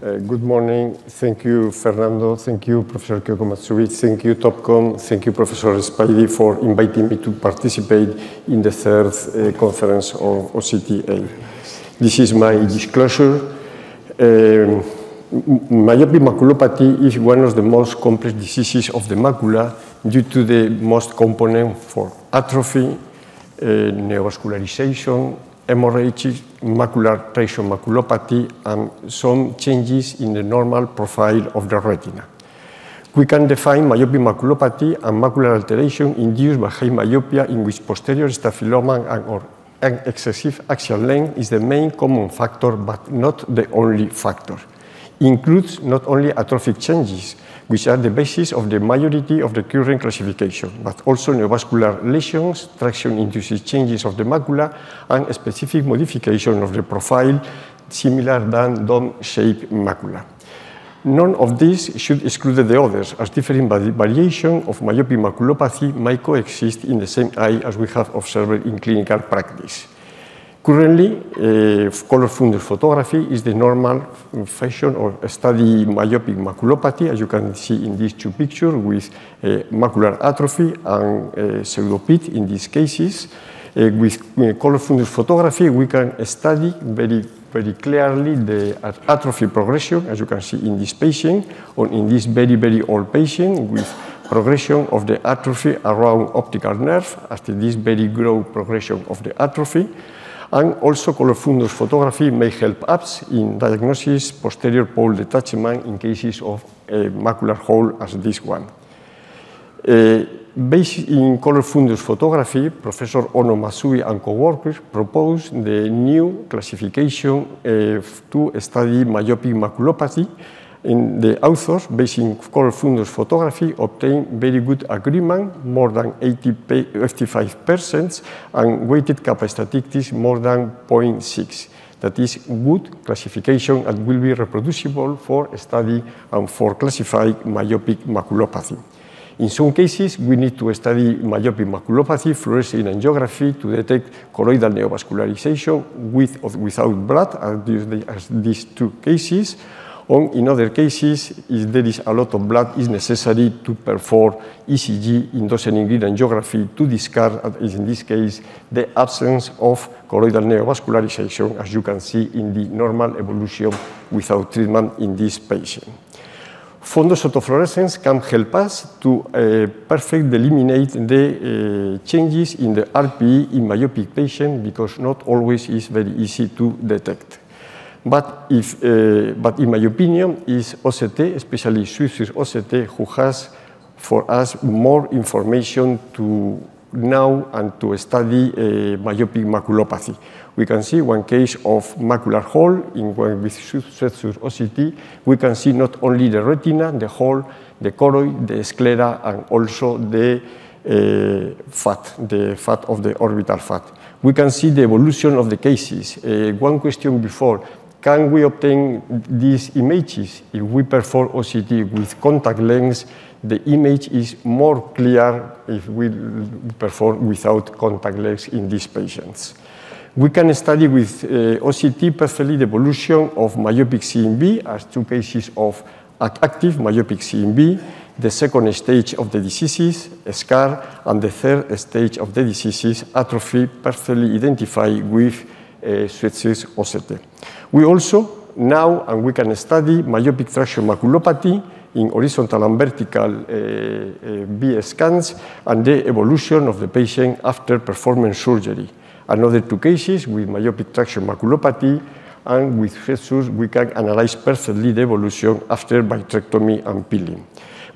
Uh, good morning. Thank you, Fernando. Thank you, Professor Kyoko Matsui. Thank you, Topcon. Thank you, Professor Spaide, for inviting me to participate in the third uh, conference of OCTA. This is my disclosure. Um, myopic maculopathy is one of the most complex diseases of the macula due to the most component for atrophy, uh, neovascularization, hemorrhage, macular traction maculopathy, and some changes in the normal profile of the retina. We can define myopic maculopathy and macular alteration induced by high myopia in which posterior staphyloma and, or excessive axial length is the main common factor, but not the only factor. Includes not only atrophic changes, which are the basis of the majority of the current classification, but also neovascular lesions, traction-induced changes of the macula, and specific modification of the profile similar than dome-shaped macula. None of these should exclude the others, as different variation of myopic maculopathy might coexist in the same eye as we have observed in clinical practice. Currently, uh, color fundus photography is the normal fashion or study myopic maculopathy, as you can see in these two pictures, with uh, macular atrophy and uh, pseudopit in these cases. With color fundus photography, we can study very, very clearly the atrophy progression, as you can see in this patient, or in this very, very old patient with progression of the atrophy around optical nerve after this very grow progression of the atrophy. And also color fundus photography may help us in diagnosis posterior pole detachment in cases of a macular hole as this one. Uh, based in color fundus photography, Professor Ohno-Matsui and co-workers proposed the new classification uh, to study myopic maculopathy in the authors, based in color fundus photography, obtained very good agreement, more than 80, 85%, and weighted kappa statistics more than 0.6. That is good classification and will be reproducible for study and for classified myopic maculopathy. In some cases, we need to study myopic maculopathy, fluorescein angiography to detect choroidal neovascularization with or without blood, as these two cases, or in other cases, if there is a lot of blood, it's necessary to perform ICG, indocyanine green angiography, to discard, as in this case, the absence of choroidal neovascularization, as you can see in the normal evolution without treatment in this patient. Fundus autofluorescence can help us to uh, perfectly eliminate the uh, changes in the RPE in myopic patient because not always is very easy to detect. But, if, uh, but in my opinion, is OCT, especially Swiss OCT, who has for us more information to know and to study uh, myopic maculopathy. We can see one case of macular hole in one with Swiss OCT. We can see not only the retina, the hole, the choroid, the sclera, and also the uh, fat, the fat of the orbital fat. We can see the evolution of the cases. Uh, one question before, can we obtain these images? If we perform OCT with contact lens, the image is more clear if we perform without contact lens in these patients. We can study with uh, OCT perfectly the evolution of myopic CNV as two cases of active myopic CNV, the second stage of the diseases, scar, and the third stage of the diseases, atrophy, perfectly identified with uh, Swiss OCT. We also now, and we can study myopic traction maculopathy in horizontal and vertical uh, uh, B scans and the evolution of the patient after performing surgery. Another two cases with myopic traction maculopathy and with Jesus, we can analyze perfectly the evolution after vitrectomy and peeling.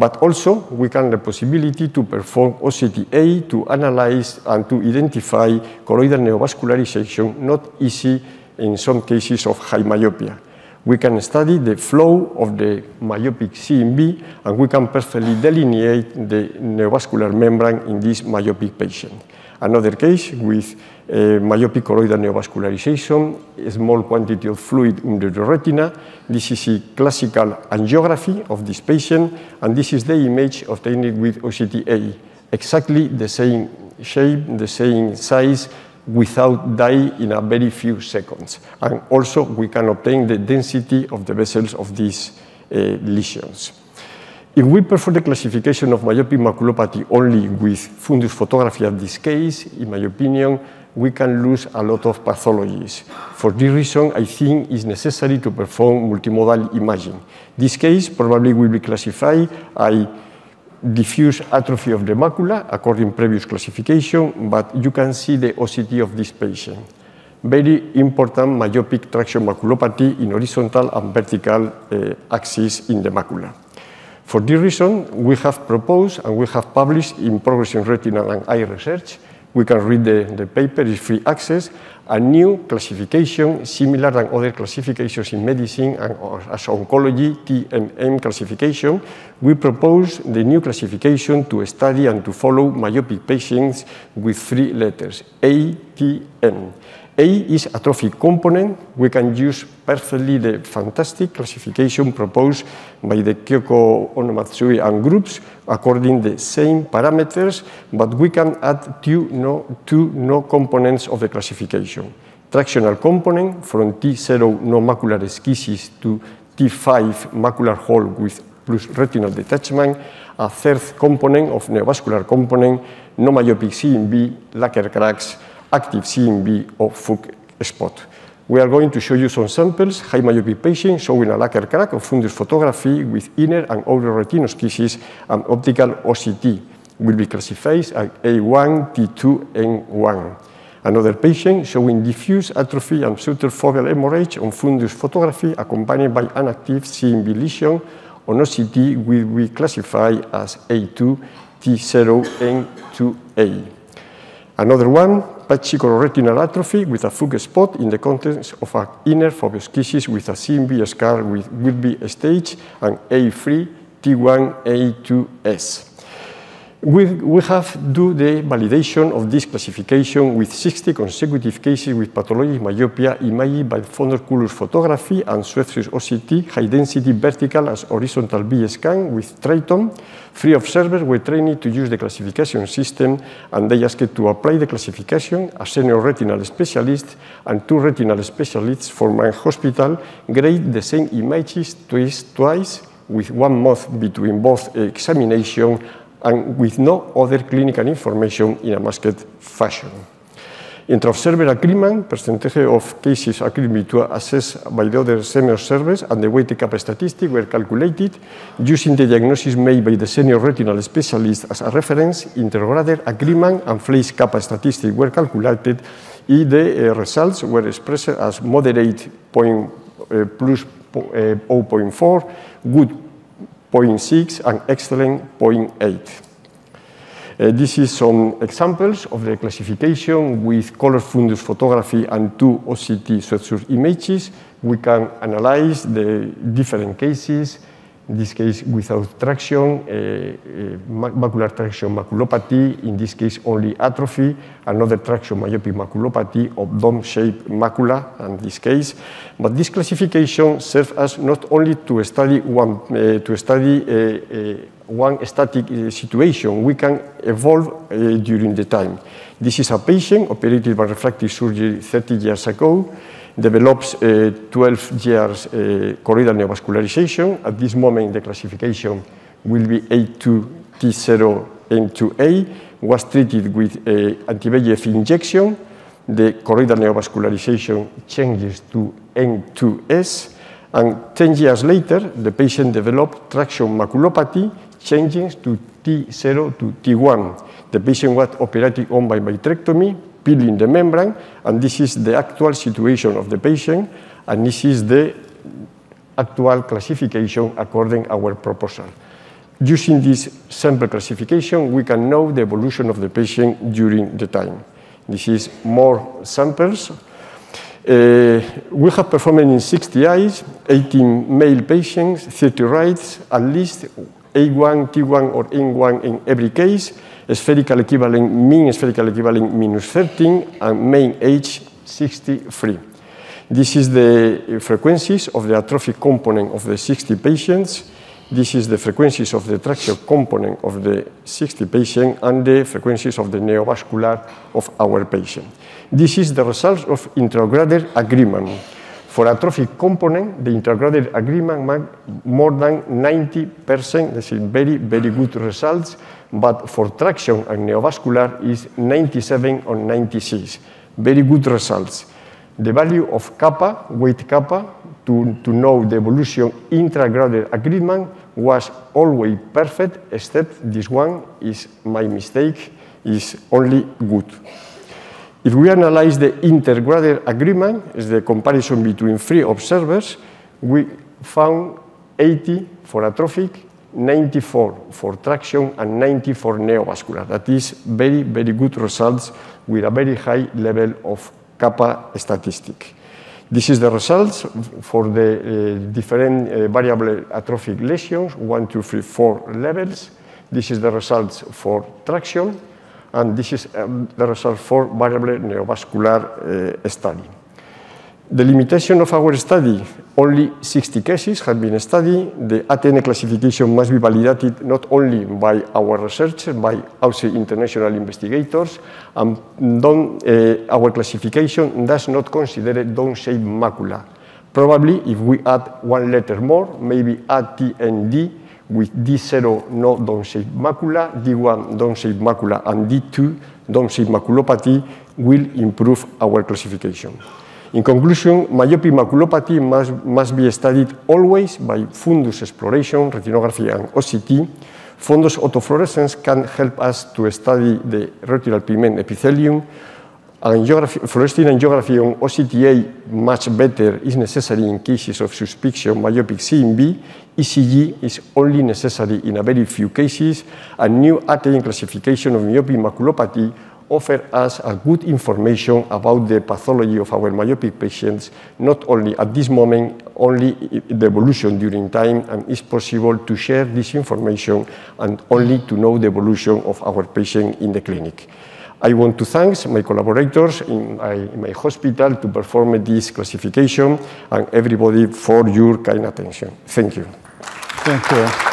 But also, we can the possibility to perform OCTA to analyze and to identify choroidal neovascularization, not easy in some cases of high myopia. We can study the flow of the myopic CNV, and we can perfectly delineate the neovascular membrane in this myopic patient. Another case with uh, myopic choroidal neovascularization, a small quantity of fluid under the retina. This is a classical angiography of this patient, and this is the image obtained with OCTA. Exactly the same shape, the same size, without dying in a very few seconds. And also, we can obtain the density of the vessels of these uh, lesions. If we perform the classification of myopic maculopathy only with fundus photography at this case, in my opinion, we can lose a lot of pathologies. For this reason, I think it's necessary to perform multimodal imaging. This case probably will be classified as diffuse atrophy of the macula according previous classification, but you can see the OCT of this patient. Very important myopic traction maculopathy in horizontal and vertical uh, axis in the macula. For this reason, we have proposed and we have published in Progress in Retinal and Eye Research we can read the, the paper, it's free access, a new classification similar than other classifications in medicine and as oncology, TNM classification. We propose the new classification to study and to follow myopic patients with three letters, A, T, M. A is atrophic component. We can use perfectly the fantastic classification proposed by the Kyoko Ohno-Matsui and groups according the same parameters, but we can add two no, two no components of the classification. Tractional component from T0 no macular esquisses to T5 macular hole with plus retinal detachment, a third component of neovascular component, no myopic CNV, lacquer cracks, active CNV or Fuchs spot. We are going to show you some samples, high myopia patient showing a lacquer crack of fundus photography with inner and outer retinoschisis and optical OCT will be classified as A1, T2, N1. Another patient showing diffuse atrophy and pseudofoveal hemorrhage on fundus photography accompanied by an active CNV lesion on OCT will be classified as A2, T0, N2A. Another one, patchy chorioretinal atrophy with a Fuchs spot in the contents of an inner foveoschisis with a CNV scar with Whitby stage and A3, T1, A2S. We, we have do the validation of this classification with 60 consecutive cases with pathologic myopia imaged by fundus photography and swept source OCT, high density vertical as horizontal B scan with Triton. Three observers were trained to use the classification system and they asked to apply the classification, a senior retinal specialist and two retinal specialists from my hospital grade the same images twice, twice with one month between both examination and with no other clinical information in a masked fashion. Intra-observer agreement, percentage of cases agreed to assess by the other semi-observers and the weighted kappa statistic were calculated using the diagnosis made by the senior retinal specialist as a reference, intergrader agreement and Fleiss kappa statistic were calculated and the uh, results were expressed as moderate point, uh, plus, uh, 0.4, good 0.6 and excellent 0.8. Uh, this is some examples of the classification with color fundus photography and two OCT structure images. We can analyze the different cases in this case without traction, uh, uh, macular traction maculopathy, in this case only atrophy, another traction myopic maculopathy of dome-shaped macula in this case. But this classification serves us not only to study one, uh, to study one static situation, we can evolve during the time. This is a patient operated by refractive surgery 30 years ago develops uh, 12 years uh, choroidal neovascularization. At this moment, the classification will be A2T0N2A, was treated with uh, anti-VEGF injection. The choroidal neovascularization changes to N2S, and 10 years later, the patient developed traction maculopathy, changing to T0 to T1. The patient was operated on by vitrectomy, peeling the membrane, and this is the actual situation of the patient, and this is the actual classification according our proposal. Using this sample classification, we can know the evolution of the patient during the time. This is more samples. Uh, we have performed in 60 eyes, 18 male patients, 30 rights, at least A1, T1, or N1 in every case, spherical equivalent, mean spherical equivalent minus 13, and mean age 63. This is the frequencies of the atrophic component of the 60 patients. This is the frequencies of the traction component of the 60 patient and the frequencies of the neovascular of our patient. This is the result of intergrader agreement. For atrophic component, the intergrader agreement more than 90%, this is very, very good results, but for traction and neovascular is 97 or 96, very good results. The value of kappa, weight kappa, to, to know the evolution intragrader agreement was always perfect, except this one is my mistake, is only good. If we analyze the intergrader agreement, is the comparison between three observers, we found 80 for atrophic, 94 for traction, and 90 for neovascular. That is very, very good results with a very high level of kappa statistic. This is the results for the uh, different uh, variable atrophic lesions, one, two, three, four levels. This is the results for traction, and this is um, the result for variable neovascular uh, study. The limitation of our study, only 60 cases have been studied. The ATN classification must be validated not only by our research, by also international investigators, and uh, our classification does not consider dome-shaped macula. Probably if we add one letter more, maybe ATND, with D0 no dome-shaped macula, D1 dome-shaped macula, and D2 dome-shaped maculopathy will improve our classification. In conclusion, myopic maculopathy must, must be studied always by fundus exploration, retinography, and OCT. Fundus autofluorescence can help us to study the retinal pigment epithelium, Angiography, fluorescein angiography on OCTA much better is necessary in cases of suspicion myopic CNV. ICG is only necessary in a very few cases. A new ATN classification of myopic maculopathy offers us a good information about the pathology of our myopic patients, not only at this moment, only the evolution during time, and it's possible to share this information and only to know the evolution of our patient in the clinic. I want to thank my collaborators in my, in my, hospital to perform this classification and everybody for your kind attention. Thank you. Thank you.